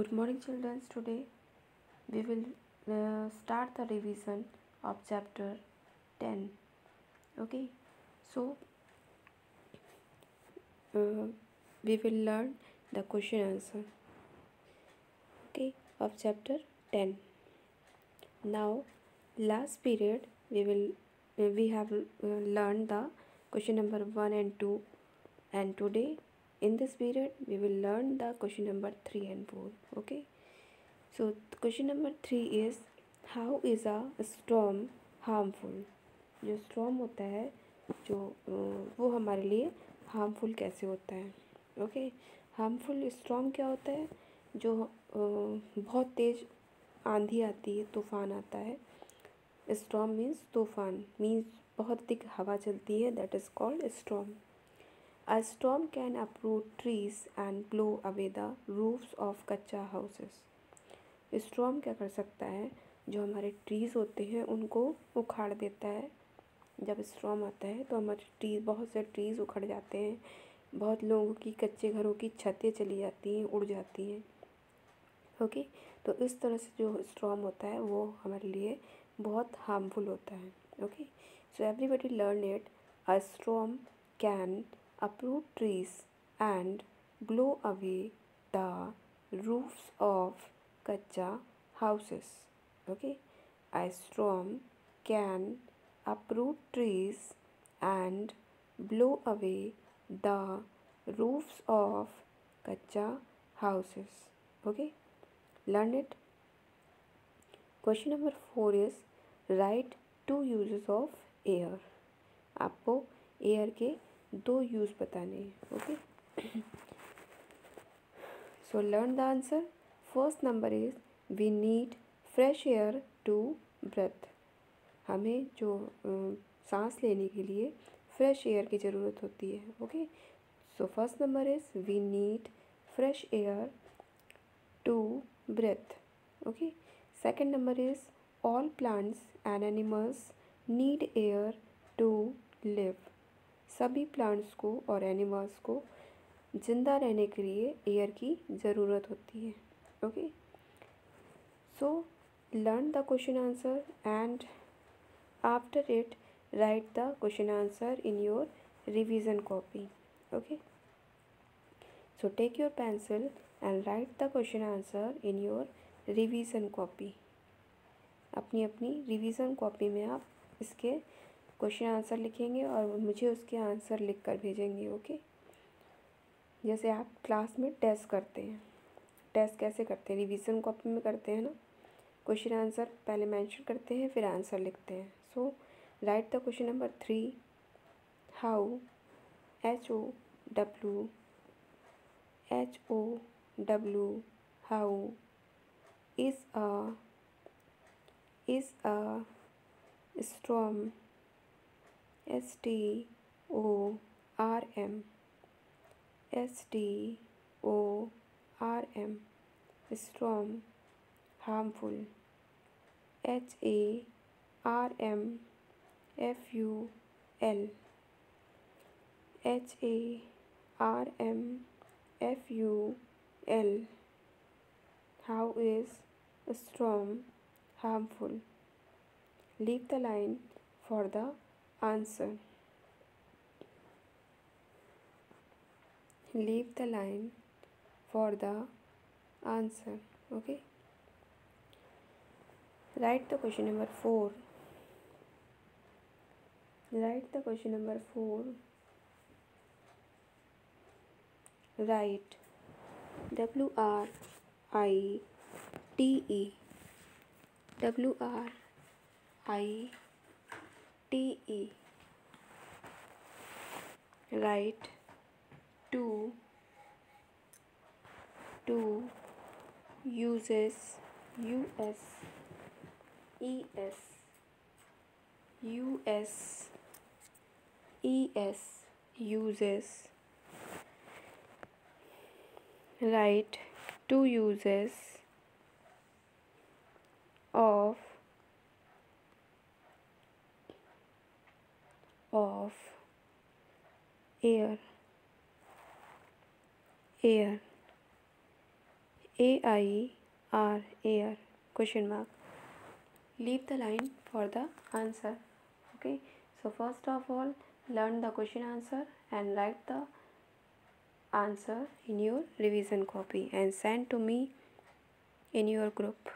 Good morning, children. Today we will uh, start the revision of chapter 10. Okay, so uh, we will learn the question answer. Okay, of chapter 10. Now, last period we will uh, we have uh, learned the question number 1 and 2 and today in this period, we will learn the question number 3 and 4 okay? So, question number 3 is, how is a storm harmful? जो storm होता है, जो वो हमारे लिए harmful कैसे होता है ओके हार्मफुल स्टॉर्म क्या होता है? जो बहुत तेज़ आंधी आती है, तूफ़ान आता है। स्टॉर्म मीन्स तूफ़ान मीन्स बहुत अधिक हवा चलती है that is called storm A storm can uproot trees and blow away the roofs of कच्चा हाउसेस स्टॉर्म क्या कर सकता है? जो हमारे ट्रीज़ होते हैं, उनको उखाड़ देता है। जब स्टॉर्म आता है तो हमारे ट्रीज बहुत से ट्रीज़ उखड़ जाते हैं। बहुत लोगों की कच्चे घरों की छतें चली जाती हैं, उड़ जाती हैं। ओके तो इस तरह से जो स्टॉर्म होता है, वो हमारे लिए बहुत हार्मफुल होता है। Okay so everybody learn it a storm can uproot trees and blow away the roofs of kacha houses okay a storm can uproot trees and blow away the roofs of kacha houses okay learn it question number 4 is write two uses of air आपको air के दो use बताने हैं okay so learn the answer first number is we need fresh air to breathe हमें जो सांस लेने के लिए फ्रेश एयर की ज़रूरत होती है okay so first number is we need fresh air to breathe okay second number is all plants and animals need air to live सभी प्लांट्स को और एनिमल्स को ज़िंदा रहने के लिए एयर की ज़रूरत होती है okay so learn the question answer and after it write the question answer in your revision copy okay so take your pencil and write the question answer in your revision copy अपनी अपनी revision copy में आप इसके question answer लिखेंगे और मुझे उसके answer लिख कर भेजेंगे, ओके? जैसे आप क्लास में टेस्ट करते हैं। टेस्ट कैसे करते हैं? रिवीजन कॉपी में करते हैं ना? क्वेश्चन आंसर पहले मेंशन करते हैं, फिर आंसर लिखते हैं। So write the question number three how H O W H O W how is a is a storm S T O R M. S T O R M. Storm harmful. H A R M. F U L. H A R M. F U L. How is storm harmful? Leave the line for the answer leave the line for the answer okay write the question number 4 write the question number 4 write W R I T E W R I T E TE write 2 2 uses. US US uses. Write 2 uses. Of of air air A I R air question mark. Leave the line for the answer okay? So first of all learn the question answer and write the answer in your revision copy and send to me in your group